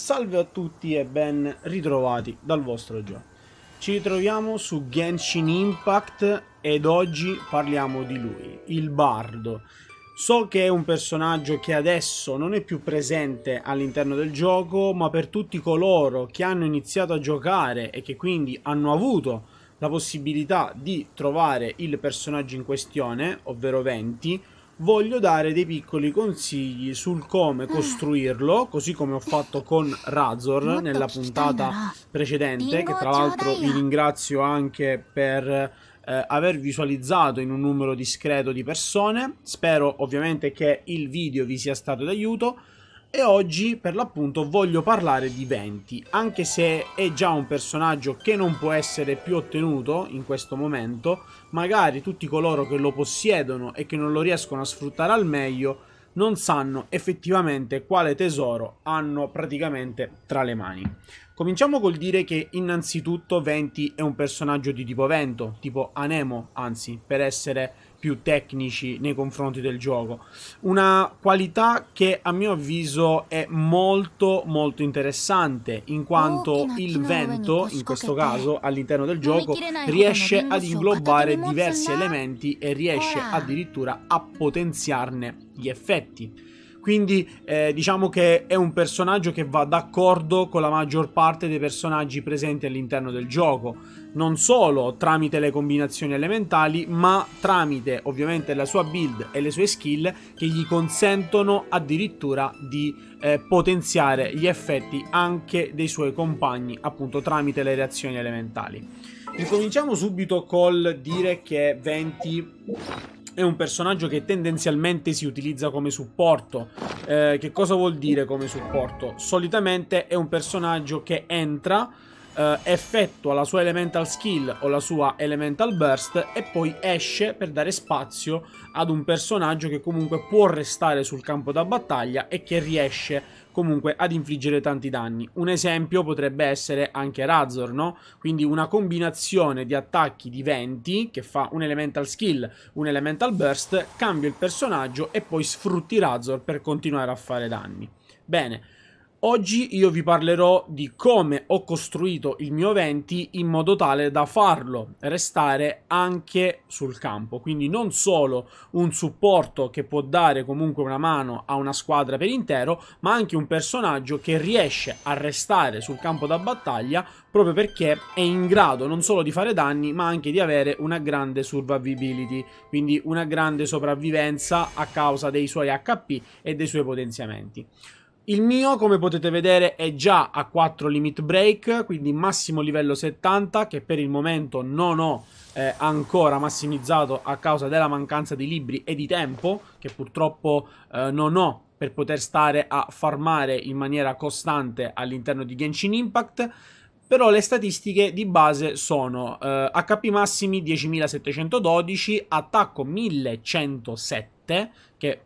Salve a tutti e ben ritrovati dal vostro Gio. Ci ritroviamo su Genshin Impact ed oggi parliamo di lui, il bardo. So che è un personaggio che adesso non è più presente all'interno del gioco, ma per tutti coloro che hanno iniziato a giocare e che quindi hanno avuto la possibilità di trovare il personaggio in questione, ovvero 20, voglio dare dei piccoli consigli sul come costruirlo, così come ho fatto con Razor nella puntata precedente, che tra l'altro vi ringrazio anche per eh, aver visualizzato in un numero discreto di persone. Spero ovviamente che il video vi sia stato d'aiuto. E oggi per l'appunto voglio parlare di Venti, anche se è già un personaggio che non può essere più ottenuto in questo momento, magari tutti coloro che lo possiedono e che non lo riescono a sfruttare al meglio non sanno effettivamente quale tesoro hanno praticamente tra le mani. Cominciamo col dire che innanzitutto Venti è un personaggio di tipo vento, tipo Anemo, anzi, per essere più tecnici nei confronti del gioco. Una qualità che a mio avviso è molto molto interessante in quanto il vento, in questo caso all'interno del gioco, riesce ad inglobare diversi elementi e riesce addirittura a potenziarne gli effetti. Quindi eh, diciamo che è un personaggio che va d'accordo con la maggior parte dei personaggi presenti all'interno del gioco. Non solo tramite le combinazioni elementali, ma tramite ovviamente la sua build e le sue skill che gli consentono addirittura di eh, potenziare gli effetti anche dei suoi compagni, appunto tramite le reazioni elementali. Incominciamo subito col dire che 20 è un personaggio che tendenzialmente si utilizza come supporto. Eh, che cosa vuol dire come supporto? Solitamente è un personaggio che entra, eh, effettua la sua elemental skill o la sua elemental burst e poi esce per dare spazio ad un personaggio che comunque può restare sul campo da battaglia e che riesce comunque ad infliggere tanti danni. Un esempio potrebbe essere anche Razor, no? Quindi una combinazione di attacchi di venti che fa un elemental skill, un elemental burst, cambia il personaggio e poi sfrutti Razor per continuare a fare danni. Bene, Oggi io vi parlerò di come ho costruito il mio 20 in modo tale da farlo restare anche sul campo, quindi non solo un supporto che può dare comunque una mano a una squadra per intero, ma anche un personaggio che riesce a restare sul campo da battaglia proprio perché è in grado non solo di fare danni, ma anche di avere una grande survivability, quindi una grande sopravvivenza a causa dei suoi HP e dei suoi potenziamenti. Il mio, come potete vedere, è già a 4 limit break, quindi massimo livello 70, che per il momento non ho eh, ancora massimizzato a causa della mancanza di libri e di tempo, che purtroppo eh, non ho per poter stare a farmare in maniera costante all'interno di Genshin Impact. Però le statistiche di base sono eh, HP massimi 10.712, attacco 1107, che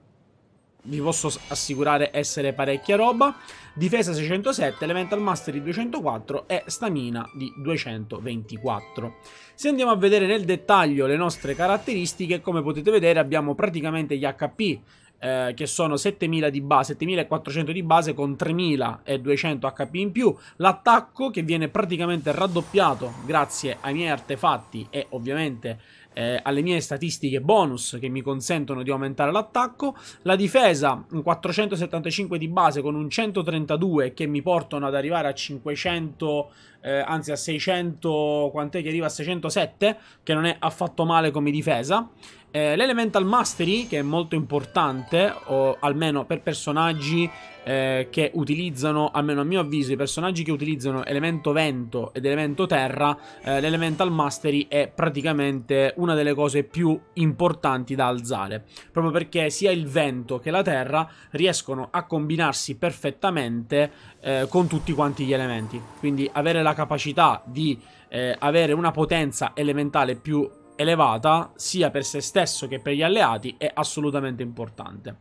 vi posso assicurare essere parecchia roba. Difesa 607, Elemental Mastery 204 e Stamina di 224. Se andiamo a vedere nel dettaglio le nostre caratteristiche, come potete vedere abbiamo praticamente gli HP eh, che sono 7000 di base, 7400 di base con 3200 HP in più, l'attacco che viene praticamente raddoppiato grazie ai miei artefatti e ovviamente eh, alle mie statistiche bonus che mi consentono di aumentare l'attacco, la difesa un 475 di base con un 132 che mi portano ad arrivare a 500 eh, anzi a 600 quant'è che arriva? A 607 che non è affatto male come difesa. Eh, l'Elemental Mastery, che è molto importante, o almeno per personaggi eh, che utilizzano, almeno a mio avviso, i personaggi che utilizzano elemento vento ed elemento terra, eh, l'Elemental Mastery è praticamente una delle cose più importanti da alzare. Proprio perché sia il vento che la terra riescono a combinarsi perfettamente eh, con tutti quanti gli elementi. Quindi avere la capacità di eh, avere una potenza elementale più elevata sia per se stesso che per gli alleati è assolutamente importante.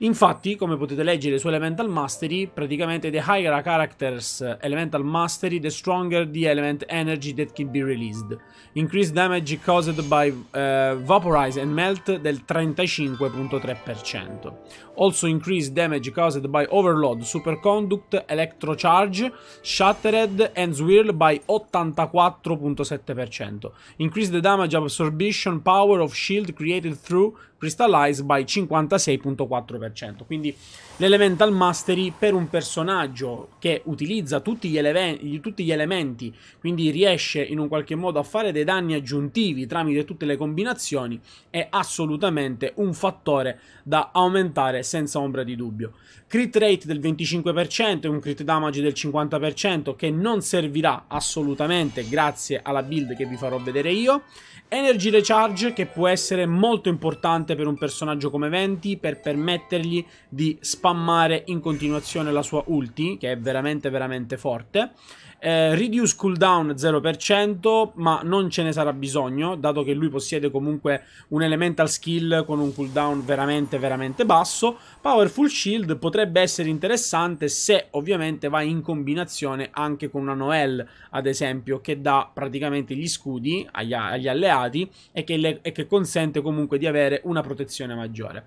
Infatti, come potete leggere su Elemental Mastery, praticamente the higher a character's Elemental Mastery, the stronger the element energy that can be released. Increased damage caused by uh, Vaporize and Melt del 35.3%. Also increased damage caused by Overload, Superconduct, Electrocharge, Shattered and Swirl by 84.7%. Increased damage absorption power of shield created through Crystallize by 56.4%. Quindi l'Elemental Mastery per un personaggio che utilizza tutti gli, tutti gli, elementi, quindi riesce in un qualche modo a fare dei danni aggiuntivi tramite tutte le combinazioni, è assolutamente un fattore da aumentare senza ombra di dubbio. Crit rate del 25% e un crit damage del 50% che non servirà assolutamente grazie alla build che vi farò vedere io. Energy Recharge che può essere molto importante per un personaggio come Venti per permettergli di spammare in continuazione la sua ulti che è veramente veramente forte. Eh, reduce cooldown 0%, ma non ce ne sarà bisogno, dato che lui possiede comunque un elemental skill con un cooldown veramente veramente basso. Powerful Shield potrebbe essere interessante se ovviamente va in combinazione anche con una Noel, ad esempio, che dà praticamente gli scudi agli, agli alleati e che, le, e che consente comunque di avere una protezione maggiore.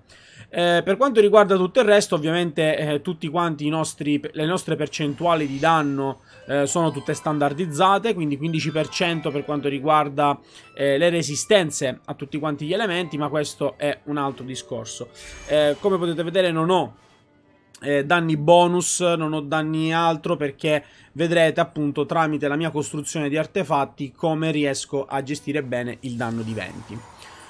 Eh, per quanto riguarda tutto il resto, ovviamente eh, tutti quanti nostri, le nostre percentuali di danno eh, sono tutte standardizzate, quindi 15% per quanto riguarda eh, le resistenze a tutti quanti gli elementi, ma questo è un altro discorso. Eh, come potete vedere non ho eh, danni bonus, non ho danni altro perché vedrete appunto tramite la mia costruzione di artefatti come riesco a gestire bene il danno di 20.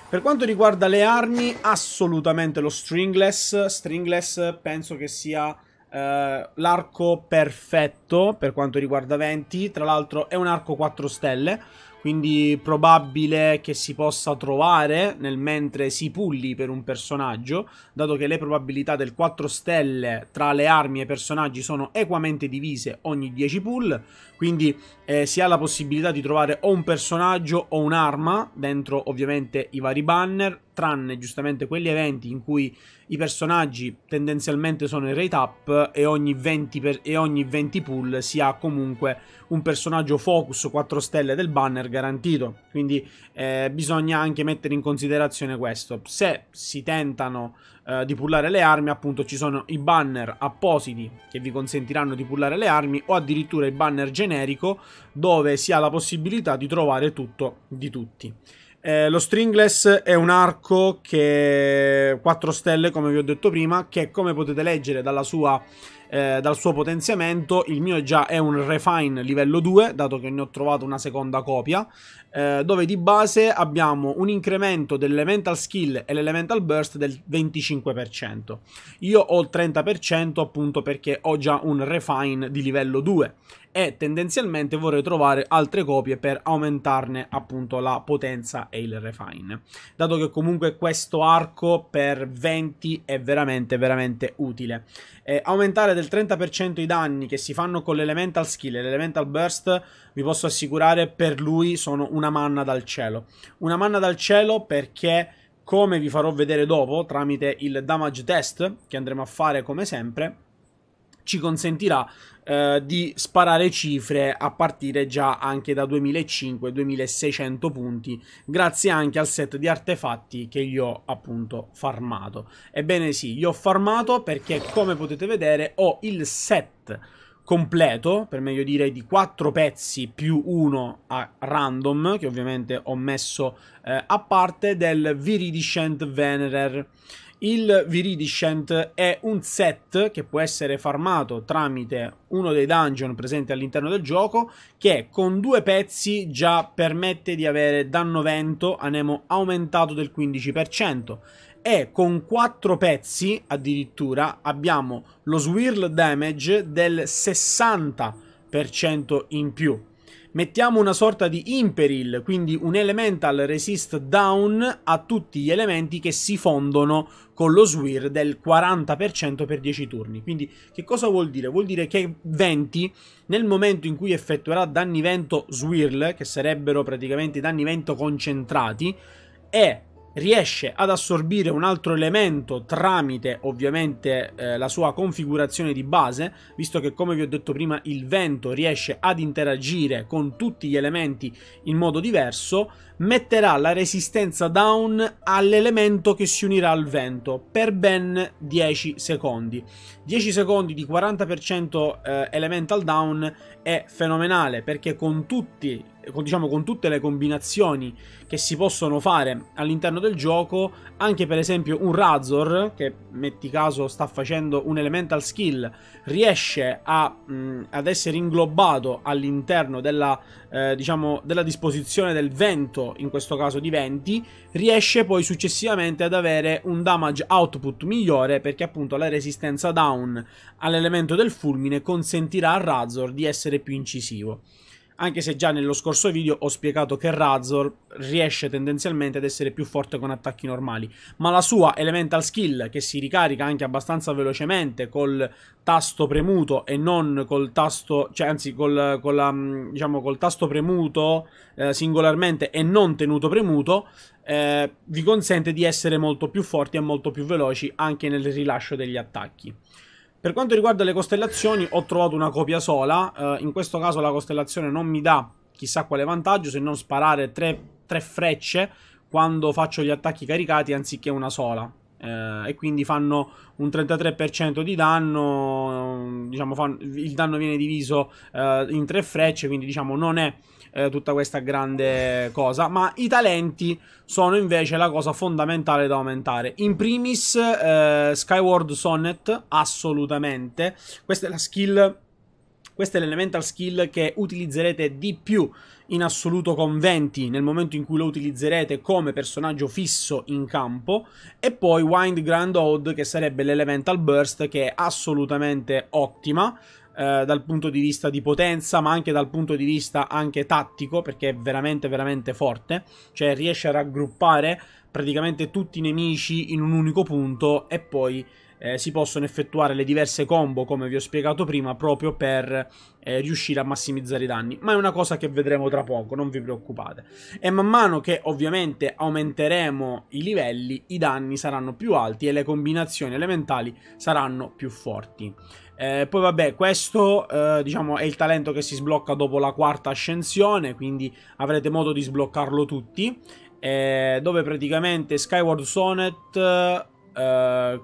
Per quanto riguarda le armi, assolutamente lo stringless. Stringless penso che sia eh, l'arco perfetto per quanto riguarda 20. Tra l'altro è un arco 4 stelle quindi probabile che si possa trovare nel mentre si pulli per un personaggio, dato che le probabilità del 4 stelle tra le armi e personaggi sono equamente divise ogni 10 pull, quindi eh, si ha la possibilità di trovare o un personaggio o un'arma dentro ovviamente i vari banner, tranne giustamente quegli eventi in cui i personaggi tendenzialmente sono in rate up e ogni 20, per, e ogni 20 pull si ha comunque un personaggio focus 4 stelle del banner garantito. Quindi eh, bisogna anche mettere in considerazione questo. Se si tentano eh, di pullare le armi, appunto ci sono i banner appositi che vi consentiranno di pullare le armi o addirittura il banner generico dove si ha la possibilità di trovare tutto di tutti. Eh, lo stringless è un arco che 4 stelle, come vi ho detto prima, che come potete leggere dalla sua eh, dal suo potenziamento. Il mio già è un refine livello 2, dato che ne ho trovato una seconda copia, eh, dove di base abbiamo un incremento dell'elemental skill e l'elemental burst del 25%. Io ho il 30% appunto perché ho già un refine di livello 2 e tendenzialmente vorrei trovare altre copie per aumentarne appunto la potenza e il refine dato che comunque questo arco per 20 è veramente veramente utile eh, aumentare del 30% i danni che si fanno con l'elemental skill e l'elemental burst vi posso assicurare per lui sono una manna dal cielo. Una manna dal cielo perché come vi farò vedere dopo tramite il damage test che andremo a fare come sempre ci consentirà eh, di sparare cifre a partire già anche da 2500-2600 punti, grazie anche al set di artefatti che gli ho appunto farmato. Ebbene sì, gli ho farmato perché come potete vedere ho il set completo, per meglio dire di 4 pezzi più uno a random, che ovviamente ho messo eh, a parte, del Viridescent Venerer. Il Viridescent è un set che può essere farmato tramite uno dei dungeon presenti all'interno del gioco che con due pezzi già permette di avere danno vento a Nemo aumentato del 15% e con quattro pezzi addirittura abbiamo lo swirl damage del 60% in più mettiamo una sorta di imperil, quindi un elemental resist down a tutti gli elementi che si fondono con lo swir del 40% per 10 turni. Quindi che cosa vuol dire? Vuol dire che 20 nel momento in cui effettuerà danni vento swirl, che sarebbero praticamente danni vento concentrati, e riesce ad assorbire un altro elemento tramite ovviamente eh, la sua configurazione di base, visto che come vi ho detto prima il vento riesce ad interagire con tutti gli elementi in modo diverso, metterà la resistenza down all'elemento che si unirà al vento per ben 10 secondi. 10 secondi di 40% eh, elemental down è fenomenale perché con tutti con, diciamo, con tutte le combinazioni che si possono fare all'interno del gioco, anche per esempio un Razor, che metti caso sta facendo un elemental skill, riesce a, mh, ad essere inglobato all'interno della, eh, diciamo, della disposizione del vento, in questo caso di 20, riesce poi successivamente ad avere un damage output migliore perché appunto la resistenza down all'elemento del fulmine consentirà a Razor di essere più incisivo anche se già nello scorso video ho spiegato che Razor riesce tendenzialmente ad essere più forte con attacchi normali, ma la sua elemental skill che si ricarica anche abbastanza velocemente col tasto premuto e non col tasto, cioè anzi col, col, la, mm, diciamo, col tasto premuto eh, singolarmente e non tenuto premuto, eh, vi consente di essere molto più forti e molto più veloci anche nel rilascio degli attacchi. Per quanto riguarda le costellazioni ho trovato una copia sola, uh, in questo caso la costellazione non mi dà chissà quale vantaggio se non sparare tre, tre frecce quando faccio gli attacchi caricati anziché una sola. Uh, e quindi fanno un 33% di danno, diciamo, fan, il danno viene diviso uh, in tre frecce, quindi diciamo non è eh, tutta questa grande cosa, ma i talenti sono invece la cosa fondamentale da aumentare. In primis eh, Skyward Sonnet, assolutamente, questa è la skill questa è l'elemental skill che utilizzerete di più in assoluto con 20 nel momento in cui lo utilizzerete come personaggio fisso in campo. E poi Wind Grand Ode che sarebbe l'elemental burst che è assolutamente ottima eh, dal punto di vista di potenza, ma anche dal punto di vista anche tattico, perché è veramente veramente forte, cioè riesce a raggruppare praticamente tutti i nemici in un unico punto e poi eh, si possono effettuare le diverse combo, come vi ho spiegato prima, proprio per eh, riuscire a massimizzare i danni. Ma è una cosa che vedremo tra poco, non vi preoccupate. E man mano che ovviamente aumenteremo i livelli, i danni saranno più alti e le combinazioni elementali saranno più forti. Eh, poi vabbè, questo eh, diciamo è il talento che si sblocca dopo la quarta ascensione, quindi avrete modo di sbloccarlo tutti. Eh, dove praticamente Skyward Sonnet uh,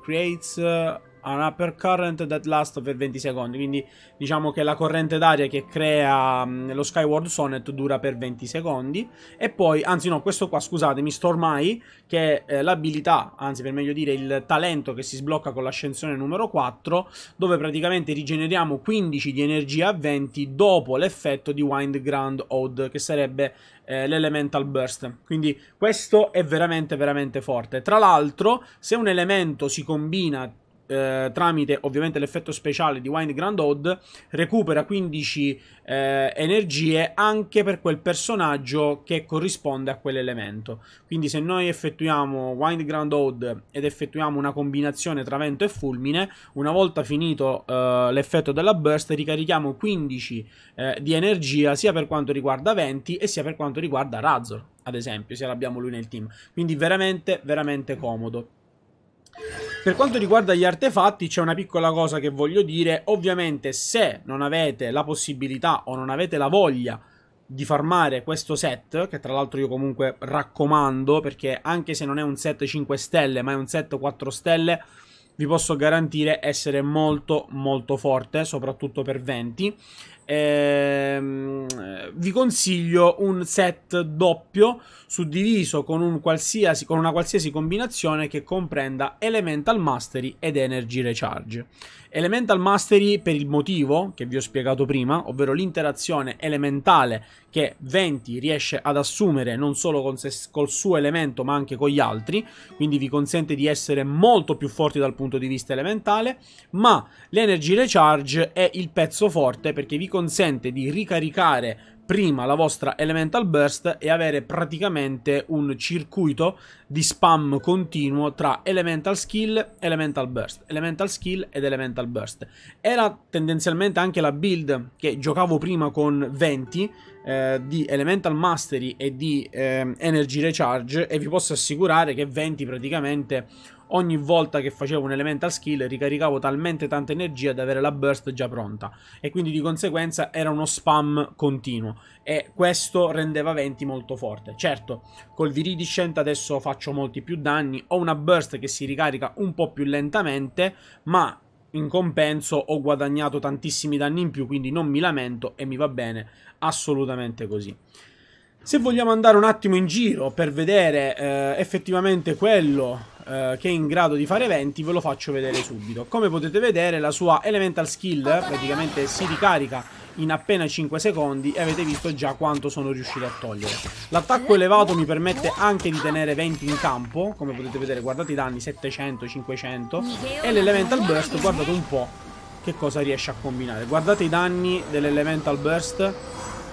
creates un upper current that lasts per 20 secondi. Quindi diciamo che la corrente d'aria che crea um, lo Skyward Sonnet dura per 20 secondi. E poi, anzi no, questo qua, scusatemi, Stormai, che è eh, l'abilità, anzi per meglio dire il talento che si sblocca con l'ascensione numero 4, dove praticamente rigeneriamo 15 di energia a 20 dopo l'effetto di Wind Grand Ode, che sarebbe eh, l'Elemental Burst. Quindi questo è veramente veramente forte. Tra l'altro, se un elemento si combina eh, tramite ovviamente l'effetto speciale di Wind Grand Ode recupera 15 eh, energie anche per quel personaggio che corrisponde a quell'elemento. Quindi se noi effettuiamo Wind Grand Ode ed effettuiamo una combinazione tra vento e fulmine, una volta finito eh, l'effetto della burst ricarichiamo 15 eh, di energia sia per quanto riguarda venti e sia per quanto riguarda Razor, ad esempio, se l'abbiamo lui nel team. Quindi veramente veramente comodo. Per quanto riguarda gli artefatti c'è una piccola cosa che voglio dire, ovviamente se non avete la possibilità o non avete la voglia di farmare questo set, che tra l'altro io comunque raccomando, perché anche se non è un set 5 stelle, ma è un set 4 stelle, vi posso garantire essere molto molto forte, soprattutto per 20 ehm, vi consiglio un set doppio suddiviso con, un con una qualsiasi combinazione che comprenda Elemental Mastery ed Energy Recharge. Elemental Mastery per il motivo che vi ho spiegato prima, ovvero l'interazione elementale che 20 riesce ad assumere non solo se, col suo elemento ma anche con gli altri, quindi vi consente di essere molto più forti dal punto di vista elementale, ma l'Energy Recharge è il pezzo forte perché vi consente di ricaricare prima la vostra Elemental Burst e avere praticamente un circuito di spam continuo tra Elemental Skill, Elemental Burst, Elemental Skill ed Elemental Burst. Era tendenzialmente anche la build che giocavo prima con 20 eh, di Elemental Mastery e di eh, Energy Recharge e vi posso assicurare che 20 praticamente ogni volta che facevo un elemental skill ricaricavo talmente tanta energia da avere la burst già pronta e quindi di conseguenza era uno spam continuo e questo rendeva 20 molto forte. Certo, col Viridiscent adesso faccio molti più danni, ho una burst che si ricarica un po' più lentamente, ma in compenso ho guadagnato tantissimi danni in più, quindi non mi lamento e mi va bene assolutamente così. Se vogliamo andare un attimo in giro per vedere eh, effettivamente quello eh, che è in grado di fare eventi, ve lo faccio vedere subito. Come potete vedere la sua Elemental Skill praticamente si ricarica in appena 5 secondi e avete visto già quanto sono riuscito a togliere. L'attacco elevato mi permette anche di tenere 20 in campo, come potete vedere guardate i danni 700, 500 e l'Elemental Burst guardate un po' che cosa riesce a combinare. Guardate i danni dell'Elemental Burst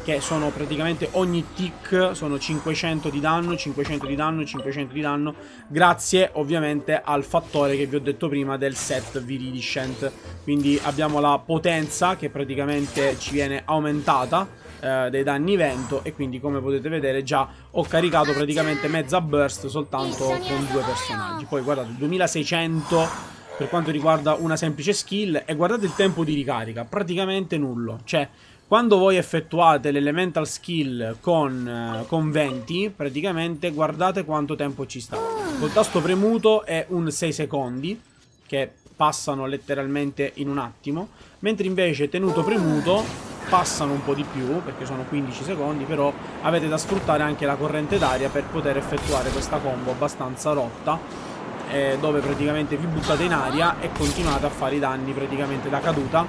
che sono praticamente ogni tick sono 500 di danno, 500 di danno, 500 di danno, grazie ovviamente al fattore che vi ho detto prima del set Viridiscent. Quindi abbiamo la potenza che praticamente ci viene aumentata eh, dei danni vento e quindi come potete vedere già ho caricato praticamente mezza burst soltanto con due personaggi. Poi guardate, 2600 per quanto riguarda una semplice skill e guardate il tempo di ricarica, praticamente nullo, cioè quando voi effettuate l'elemental skill con, uh, con 20, praticamente guardate quanto tempo ci sta. Col tasto premuto è un 6 secondi, che passano letteralmente in un attimo, mentre invece tenuto premuto passano un po' di più, perché sono 15 secondi, però avete da sfruttare anche la corrente d'aria per poter effettuare questa combo abbastanza rotta eh, dove praticamente vi buttate in aria e continuate a fare i danni praticamente da caduta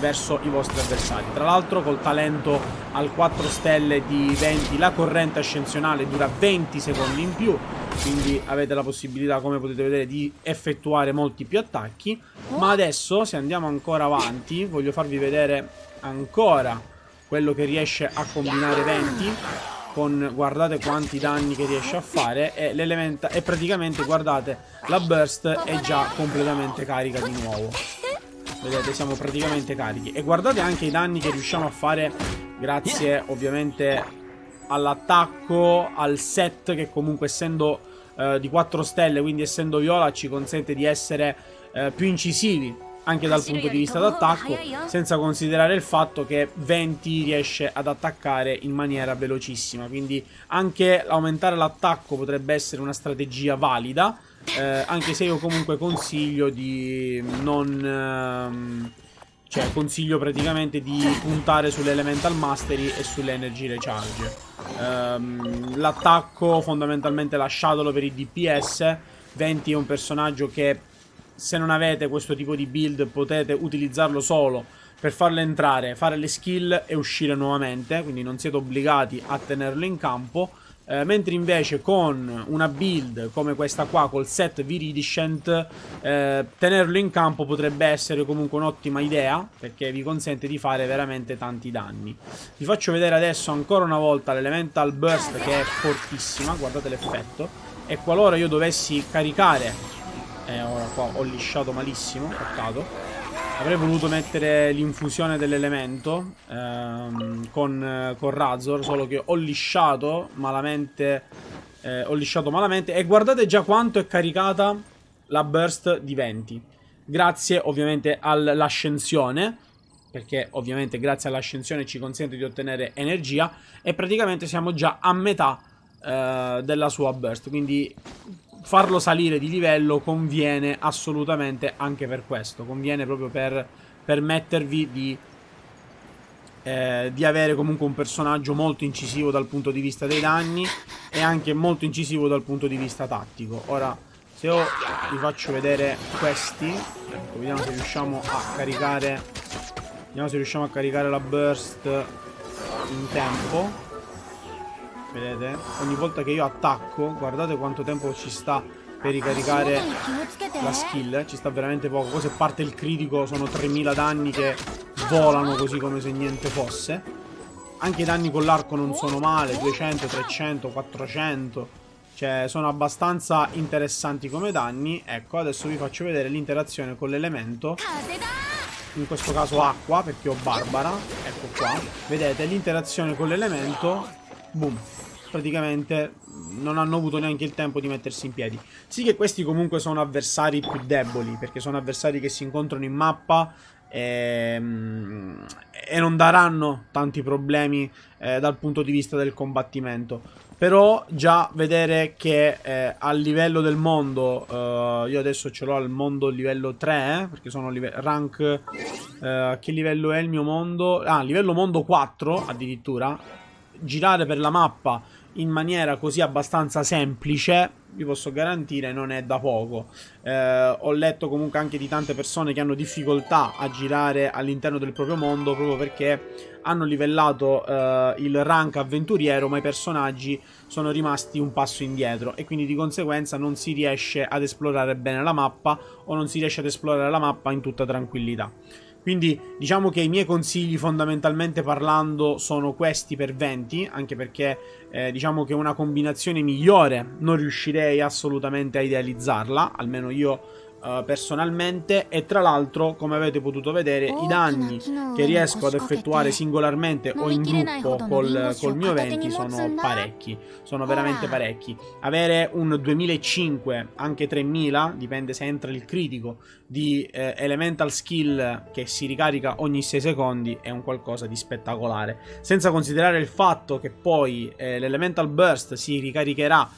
verso i vostri avversari. Tra l'altro col talento al 4 stelle di 20 la corrente ascensionale dura 20 secondi in più, quindi avete la possibilità come potete vedere di effettuare molti più attacchi. Ma adesso se andiamo ancora avanti voglio farvi vedere ancora quello che riesce a combinare 20 con guardate quanti danni che riesce a fare e e praticamente guardate la burst è già completamente carica di nuovo. Vedete siamo praticamente carichi. E guardate anche i danni che riusciamo a fare grazie ovviamente all'attacco al set che comunque essendo eh, di 4 stelle quindi essendo viola ci consente di essere eh, più incisivi anche dal punto di vista d'attacco, senza considerare il fatto che 20 riesce ad attaccare in maniera velocissima, quindi anche aumentare l'attacco potrebbe essere una strategia valida, eh, anche se io comunque consiglio di non... Ehm, cioè consiglio praticamente di puntare sull'Elemental Mastery e sull'Energy Recharge. Um, L'attacco fondamentalmente lasciatelo per i DPS. 20 è un personaggio che se non avete questo tipo di build potete utilizzarlo solo per farlo entrare, fare le skill e uscire nuovamente, quindi non siete obbligati a tenerlo in campo. Eh, mentre invece con una build come questa qua col set Viridiscent eh, tenerlo in campo potrebbe essere comunque un'ottima idea perché vi consente di fare veramente tanti danni vi faccio vedere adesso ancora una volta l'elemental burst che è fortissima guardate l'effetto e qualora io dovessi caricare e ora qua ho lisciato malissimo, peccato. Avrei voluto mettere l'infusione dell'elemento ehm, con, con Razor, solo che ho lisciato malamente, eh, ho lisciato malamente. E guardate già quanto è caricata la burst di 20. Grazie ovviamente all'ascensione, perché ovviamente grazie all'ascensione ci consente di ottenere energia. E praticamente siamo già a metà eh, della sua burst, quindi farlo salire di livello conviene assolutamente anche per questo. Conviene proprio per permettervi di, eh, di avere comunque un personaggio molto incisivo dal punto di vista dei danni e anche molto incisivo dal punto di vista tattico. Ora, se io vi faccio vedere questi, ecco, vediamo se riusciamo a caricare, vediamo se riusciamo a caricare la burst in tempo. Vedete? Ogni volta che io attacco, guardate quanto tempo ci sta per ricaricare la skill. Ci sta veramente poco. Poi se parte il critico sono 3000 danni che volano così come se niente fosse. anche i danni con l'arco non sono male, 200, 300, 400. Cioè, sono abbastanza interessanti come danni. Ecco, adesso vi faccio vedere l'interazione con l'elemento. In questo caso acqua, perché ho Barbara. Ecco qua. Vedete, l'interazione con l'elemento. Boom. Praticamente non hanno avuto neanche il tempo di mettersi in piedi. Sì che questi comunque sono avversari più deboli, perché sono avversari che si incontrano in mappa e, ehm, e non daranno tanti problemi eh, dal punto di vista del combattimento. Però già vedere che eh, a livello del mondo, eh, io adesso ce l'ho al mondo livello 3, eh, perché sono rank... Eh, che livello è il mio mondo? Ah, livello mondo 4 addirittura. Girare per la mappa in maniera così abbastanza semplice, vi posso garantire, non è da poco. Eh, ho letto comunque anche di tante persone che hanno difficoltà a girare all'interno del proprio mondo proprio perché hanno livellato eh, il rank avventuriero, ma i personaggi sono rimasti un passo indietro e quindi di conseguenza non si riesce ad esplorare bene la mappa o non si riesce ad esplorare la mappa in tutta tranquillità. Quindi diciamo che i miei consigli fondamentalmente parlando sono questi per 20, anche perché eh, diciamo che una combinazione migliore non riuscirei assolutamente a idealizzarla, almeno io uh, personalmente e tra l'altro come avete potuto vedere i danni che riesco ad effettuare singolarmente o in gruppo col, col mio 20 sono parecchi, sono veramente parecchi. Avere un 2005, anche 3000, dipende se entra il critico, di eh, elemental skill che si ricarica ogni 6 secondi è un qualcosa di spettacolare. Senza considerare il fatto che poi eh, l'elemental burst si ricaricherà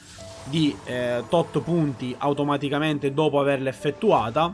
di eh, tot punti automaticamente dopo averla effettuata.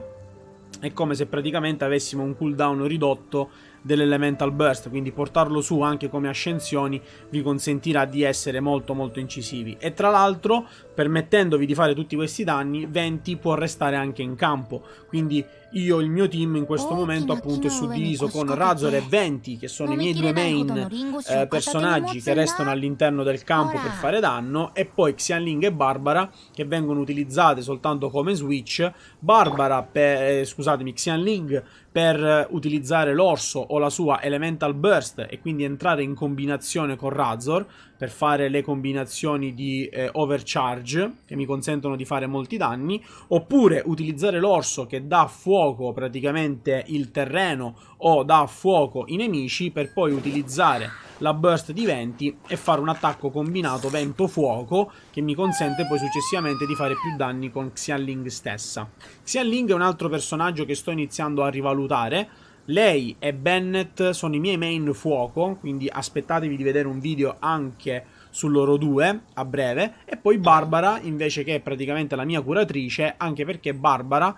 È come se praticamente avessimo un cooldown ridotto dell'Elemental Burst, quindi portarlo su anche come ascensioni vi consentirà di essere molto molto incisivi. E tra l'altro, permettendovi di fare tutti questi danni, 20 può restare anche in campo, quindi io, il mio team in questo momento appunto è suddiviso con Razor e Venti, che sono i miei due main eh, personaggi che restano all'interno del campo per fare danno, e poi Xianling e Barbara che vengono utilizzate soltanto come switch. Barbara, per, eh, scusatemi, Xianling per utilizzare l'orso o la sua Elemental Burst e quindi entrare in combinazione con Razor per fare le combinazioni di eh, Overcharge che mi consentono di fare molti danni, oppure utilizzare l'orso che dà fuoco praticamente il terreno o dà fuoco i nemici per poi utilizzare la burst di venti e fare un attacco combinato vento-fuoco che mi consente poi successivamente di fare più danni con Xianling stessa. Xianling è un altro personaggio che sto iniziando a rivalutare. Lei e Bennett sono i miei main fuoco, quindi aspettatevi di vedere un video anche su loro due a breve. E poi Barbara, invece che è praticamente la mia curatrice, anche perché Barbara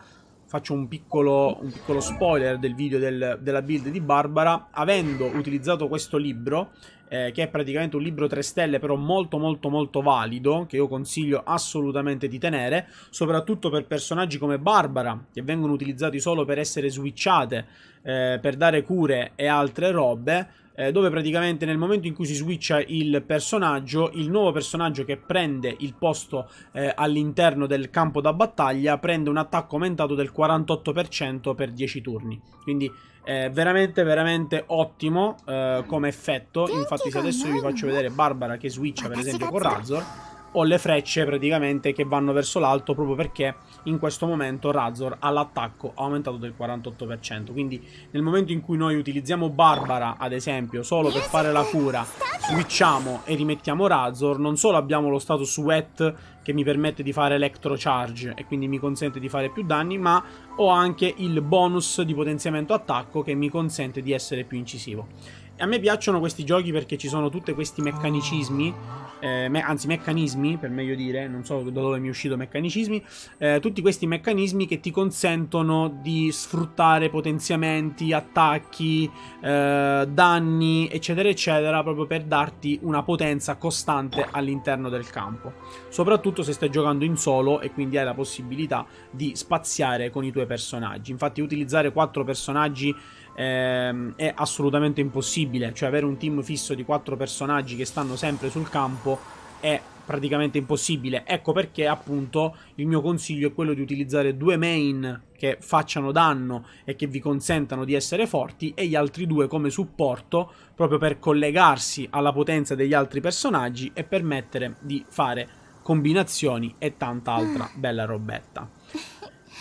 faccio un piccolo, un piccolo spoiler del video del, della build di Barbara, avendo utilizzato questo libro, eh, che è praticamente un libro 3 stelle, però molto molto molto valido, che io consiglio assolutamente di tenere, soprattutto per personaggi come Barbara, che vengono utilizzati solo per essere switchate, eh, per dare cure e altre robe, eh, dove praticamente nel momento in cui si switcha il personaggio, il nuovo personaggio che prende il posto eh, all'interno del campo da battaglia prende un attacco aumentato del 48% per 10 turni. Quindi è veramente veramente ottimo eh, come effetto. Infatti se adesso vi faccio vedere Barbara che switcha per esempio con Razor ho le frecce praticamente che vanno verso l'alto proprio perché in questo momento Razor ha l'attacco aumentato del 48%. Quindi nel momento in cui noi utilizziamo Barbara, ad esempio, solo per fare la cura, switchiamo e rimettiamo Razor, non solo abbiamo lo status wet che mi permette di fare Electro Charge e quindi mi consente di fare più danni, ma ho anche il bonus di potenziamento attacco che mi consente di essere più incisivo. A me piacciono questi giochi perché ci sono tutti questi meccanicismi, eh, me anzi meccanismi per meglio dire, non so da dove mi è uscito meccanicismi, eh, tutti questi meccanismi che ti consentono di sfruttare potenziamenti, attacchi, eh, danni, eccetera, eccetera, proprio per darti una potenza costante all'interno del campo. Soprattutto se stai giocando in solo e quindi hai la possibilità di spaziare con i tuoi personaggi. Infatti utilizzare quattro personaggi ehm, è assolutamente impossibile, cioè avere un team fisso di quattro personaggi che stanno sempre sul campo è praticamente impossibile. Ecco perché appunto il mio consiglio è quello di utilizzare due main che facciano danno e che vi consentano di essere forti e gli altri due come supporto proprio per collegarsi alla potenza degli altri personaggi e permettere di fare combinazioni e tanta altra bella robetta.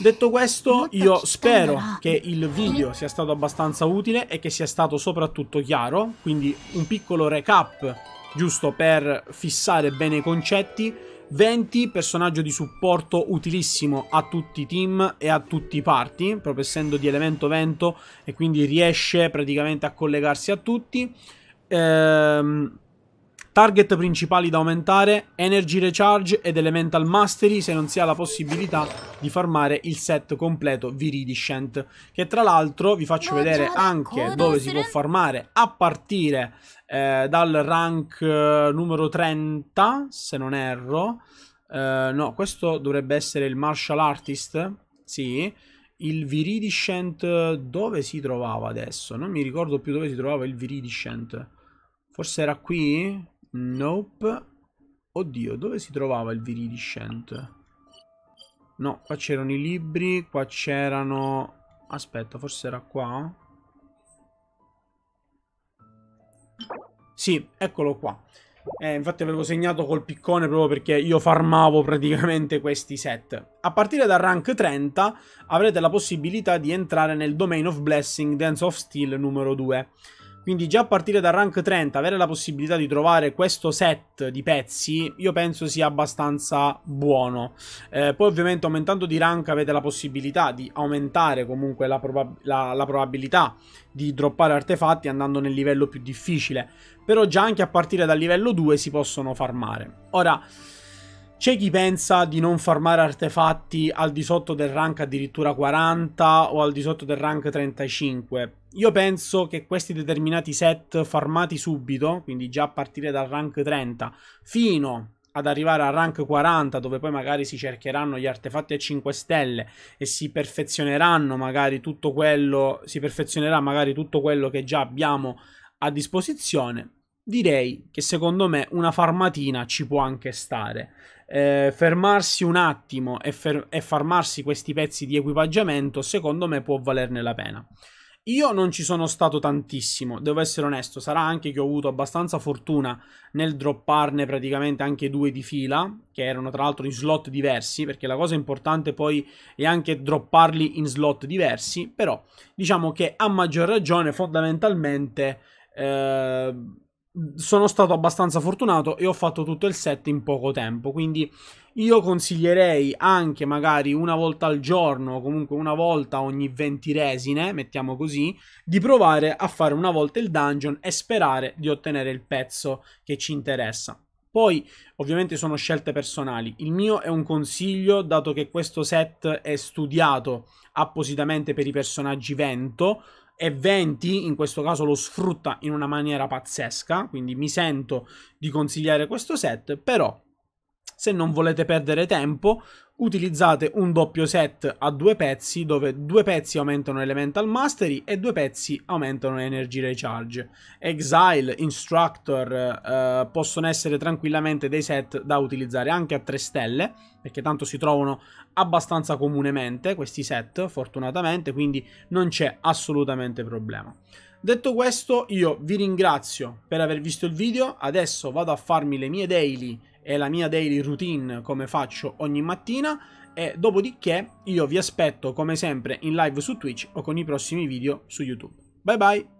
Detto questo, io spero che il video sia stato abbastanza utile e che sia stato soprattutto chiaro, quindi un piccolo recap giusto per fissare bene i concetti. 20, personaggio di supporto utilissimo a tutti i team e a tutti i party, proprio essendo di elemento vento e quindi riesce praticamente a collegarsi a tutti. Ehm, target principali da aumentare, Energy Recharge ed Elemental Mastery se non si ha la possibilità di farmare il set completo Viridiscent, che tra l'altro vi faccio vedere anche dove si può farmare a partire eh, dal rank eh, numero 30, se non erro. Eh, no, questo dovrebbe essere il Martial Artist. Sì. Il Viridiscent dove si trovava adesso? Non mi ricordo più dove si trovava il Viridiscent. Forse era qui? Nope. Oddio, dove si trovava il Viridiscent? No, qua c'erano i libri, qua c'erano... Aspetta, forse era qua? Sì, eccolo qua. Eh, infatti avevo segnato col piccone proprio perché io farmavo praticamente questi set. A partire dal rank 30 avrete la possibilità di entrare nel Domain of Blessing Dance of Steel numero 2. Quindi già a partire dal rank 30 avere la possibilità di trovare questo set di pezzi io penso sia abbastanza buono. Eh, poi ovviamente aumentando di rank avete la possibilità di aumentare comunque la, probab la, la probabilità di droppare artefatti andando nel livello più difficile. Però già anche a partire dal livello 2 si possono farmare. Ora... C'è chi pensa di non farmare artefatti al di sotto del rank addirittura 40 o al di sotto del rank 35. Io penso che questi determinati set farmati subito, quindi già a partire dal rank 30 fino ad arrivare al rank 40 dove poi magari si cercheranno gli artefatti a 5 stelle e si perfezioneranno magari tutto quello si perfezionerà magari tutto quello che già abbiamo a disposizione direi che secondo me una farmatina ci può anche stare eh, fermarsi un attimo e, fer- e farmarsi questi pezzi di equipaggiamento, secondo me può valerne la pena. Io non ci sono stato tantissimo, devo essere onesto, sarà anche che ho avuto abbastanza fortuna nel dropparne praticamente anche due di fila, che erano tra l'altro in slot diversi, perché la cosa importante poi è anche dropparli in slot diversi, però diciamo che a maggior ragione fondamentalmente eh, sono stato abbastanza fortunato e ho fatto tutto il set in poco tempo. Quindi io consiglierei anche magari una volta al giorno, o comunque una volta ogni 20 resine, mettiamo così, di provare a fare una volta il dungeon e sperare di ottenere il pezzo che ci interessa. Poi, ovviamente, sono scelte personali. Il mio è un consiglio, dato che questo set è studiato appositamente per i personaggi vento e 20 in questo caso lo sfrutta in una maniera pazzesca, quindi mi sento di consigliare questo set, però se non volete perdere tempo utilizzate un doppio set a due pezzi dove due pezzi aumentano Elemental Mastery e due pezzi aumentano Energy Recharge. Exile, Instructor eh, possono essere tranquillamente dei set da utilizzare anche a 3 stelle perché tanto si trovano abbastanza comunemente questi set fortunatamente quindi non c'è assolutamente problema. Detto questo io vi ringrazio per aver visto il video, adesso vado a farmi le mie daily e la mia daily routine come faccio ogni mattina e dopodiché io vi aspetto come sempre in live su Twitch o con i prossimi video su YouTube. Bye bye!